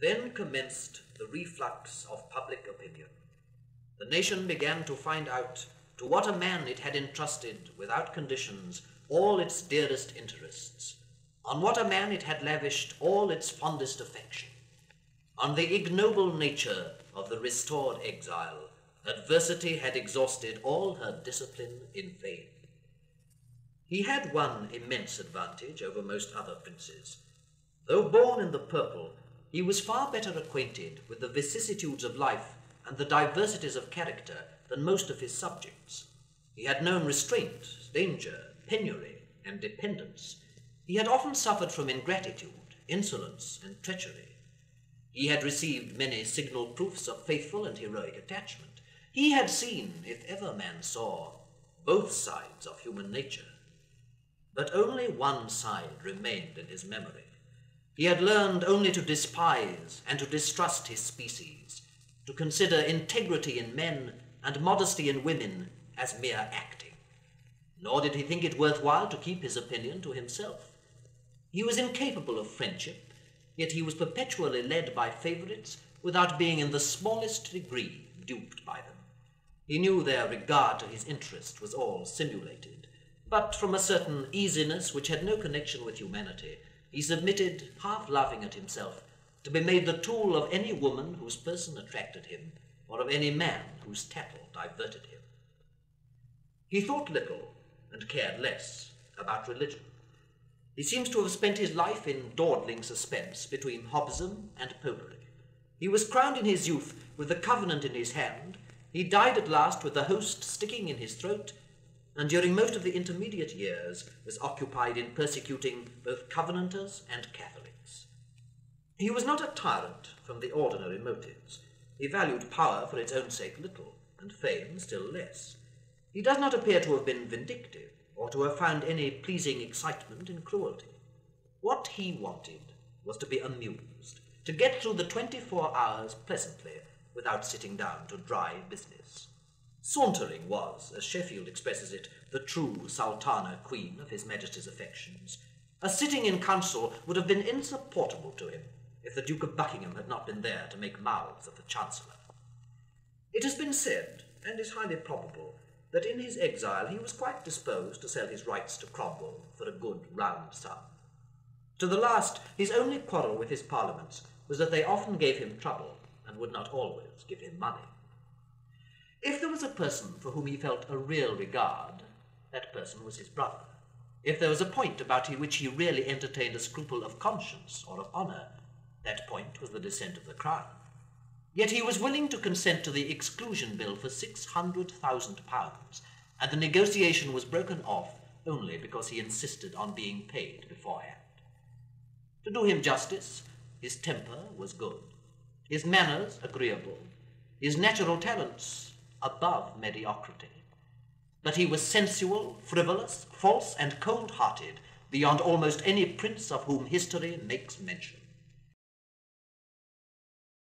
Then commenced the reflux of public opinion. The nation began to find out to what a man it had entrusted, without conditions, all its dearest interests, on what a man it had lavished all its fondest affection. On the ignoble nature of the restored exile, adversity had exhausted all her discipline in vain. He had one immense advantage over most other princes. Though born in the purple, he was far better acquainted with the vicissitudes of life and the diversities of character than most of his subjects. He had known restraint, danger, penury, and dependence. He had often suffered from ingratitude, insolence, and treachery. He had received many signal proofs of faithful and heroic attachment. He had seen, if ever man saw, both sides of human nature. But only one side remained in his memory. He had learned only to despise and to distrust his species, to consider integrity in men and modesty in women as mere acting. Nor did he think it worthwhile to keep his opinion to himself. He was incapable of friendship, yet he was perpetually led by favorites without being in the smallest degree duped by them. He knew their regard to his interest was all simulated, but from a certain easiness which had no connection with humanity, he submitted, half laughing at himself, to be made the tool of any woman whose person attracted him, or of any man whose tattle diverted him. He thought little and cared less about religion. He seems to have spent his life in dawdling suspense between Hobbism and Popery. He was crowned in his youth with the covenant in his hand. He died at last with the host sticking in his throat, and during most of the intermediate years was occupied in persecuting both Covenanters and Catholics. He was not a tyrant from the ordinary motives. He valued power for its own sake little, and fame still less. He does not appear to have been vindictive, or to have found any pleasing excitement in cruelty. What he wanted was to be amused, to get through the twenty-four hours pleasantly without sitting down to dry business. Sauntering was, as Sheffield expresses it, the true sultana queen of his Majesty's affections. A sitting in council would have been insupportable to him if the Duke of Buckingham had not been there to make mouths at the Chancellor. It has been said, and is highly probable, that in his exile he was quite disposed to sell his rights to Cromwell for a good round sum. To the last, his only quarrel with his parliaments was that they often gave him trouble and would not always give him money. If there was a person for whom he felt a real regard, that person was his brother. If there was a point about which he really entertained a scruple of conscience or of honour, that point was the descent of the crown. Yet he was willing to consent to the exclusion bill for six hundred thousand pounds, and the negotiation was broken off only because he insisted on being paid beforehand. To do him justice, his temper was good, his manners agreeable, his natural talents above mediocrity. But he was sensual, frivolous, false, and cold-hearted beyond almost any prince of whom history makes mention.